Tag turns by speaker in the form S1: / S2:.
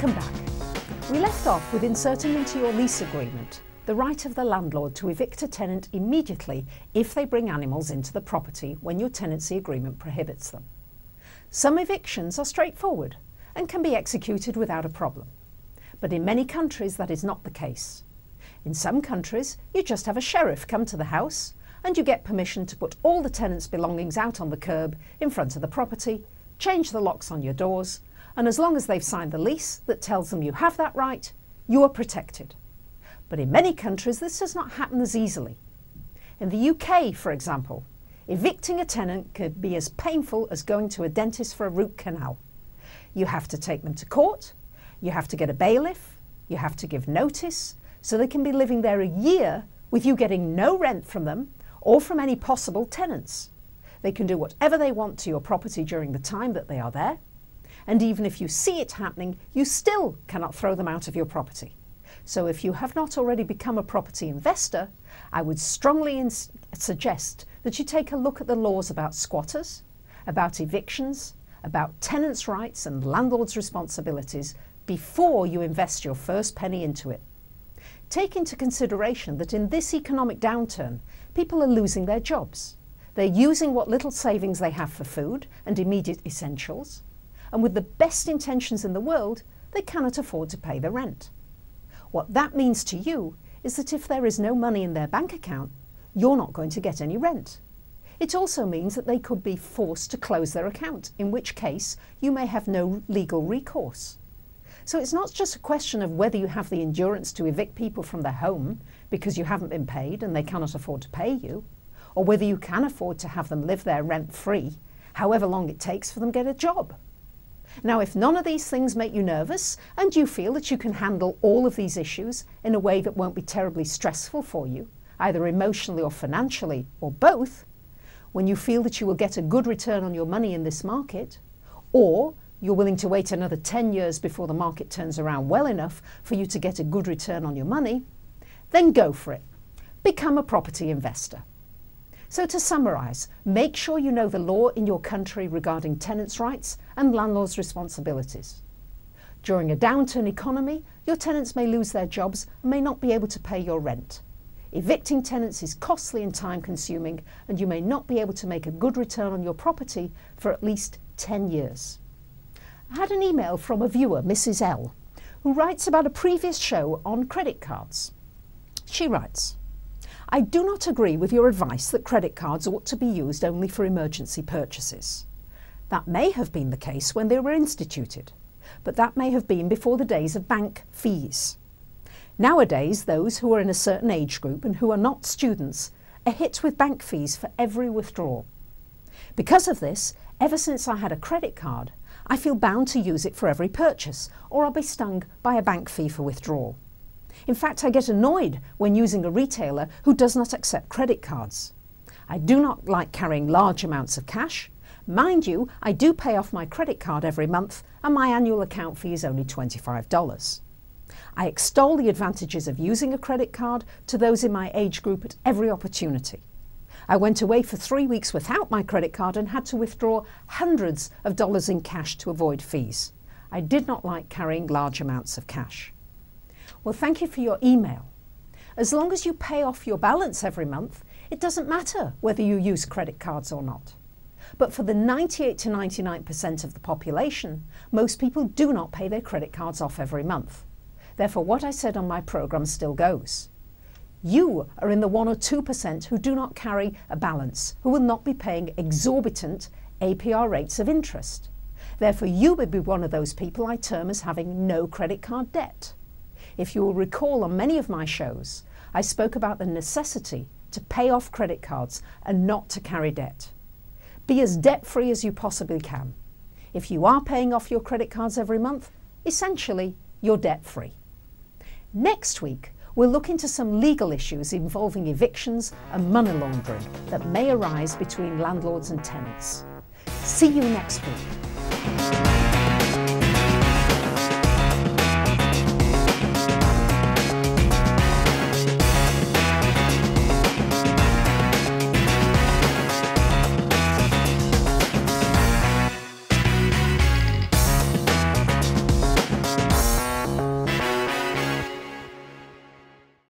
S1: Welcome back. We left off with inserting into your lease agreement the right of the landlord to evict a tenant immediately if they bring animals into the property when your tenancy agreement prohibits them. Some evictions are straightforward and can be executed without a problem. But in many countries that is not the case. In some countries, you just have a sheriff come to the house and you get permission to put all the tenants' belongings out on the curb in front of the property, change the locks on your doors, and as long as they've signed the lease that tells them you have that right, you are protected. But in many countries, this does not happen as easily. In the UK, for example, evicting a tenant could be as painful as going to a dentist for a root canal. You have to take them to court, you have to get a bailiff, you have to give notice, so they can be living there a year with you getting no rent from them or from any possible tenants. They can do whatever they want to your property during the time that they are there, and even if you see it happening, you still cannot throw them out of your property. So if you have not already become a property investor, I would strongly suggest that you take a look at the laws about squatters, about evictions, about tenants' rights and landlords' responsibilities before you invest your first penny into it. Take into consideration that in this economic downturn, people are losing their jobs. They're using what little savings they have for food and immediate essentials, and with the best intentions in the world, they cannot afford to pay the rent. What that means to you is that if there is no money in their bank account, you're not going to get any rent. It also means that they could be forced to close their account, in which case you may have no legal recourse. So it's not just a question of whether you have the endurance to evict people from their home because you haven't been paid and they cannot afford to pay you, or whether you can afford to have them live there rent free, however long it takes for them to get a job. Now, if none of these things make you nervous and you feel that you can handle all of these issues in a way that won't be terribly stressful for you, either emotionally or financially, or both, when you feel that you will get a good return on your money in this market, or you're willing to wait another 10 years before the market turns around well enough for you to get a good return on your money, then go for it. Become a property investor. So, to summarise, make sure you know the law in your country regarding tenants' rights and landlords' responsibilities. During a downturn economy, your tenants may lose their jobs and may not be able to pay your rent. Evicting tenants is costly and time consuming, and you may not be able to make a good return on your property for at least 10 years. I had an email from a viewer, Mrs. L, who writes about a previous show on credit cards. She writes, I do not agree with your advice that credit cards ought to be used only for emergency purchases. That may have been the case when they were instituted, but that may have been before the days of bank fees. Nowadays, those who are in a certain age group and who are not students are hit with bank fees for every withdrawal. Because of this, ever since I had a credit card, I feel bound to use it for every purchase, or I'll be stung by a bank fee for withdrawal. In fact, I get annoyed when using a retailer who does not accept credit cards. I do not like carrying large amounts of cash. Mind you, I do pay off my credit card every month, and my annual account fee is only $25. I extol the advantages of using a credit card to those in my age group at every opportunity. I went away for three weeks without my credit card and had to withdraw hundreds of dollars in cash to avoid fees. I did not like carrying large amounts of cash. Well, thank you for your email. As long as you pay off your balance every month, it doesn't matter whether you use credit cards or not. But for the 98 to 99% of the population, most people do not pay their credit cards off every month. Therefore, what I said on my program still goes. You are in the 1 or 2% who do not carry a balance, who will not be paying exorbitant APR rates of interest. Therefore, you would be one of those people I term as having no credit card debt. If you will recall on many of my shows, I spoke about the necessity to pay off credit cards and not to carry debt. Be as debt free as you possibly can. If you are paying off your credit cards every month, essentially you're debt free. Next week, we'll look into some legal issues involving evictions and money laundering that may arise between landlords and tenants. See you next week.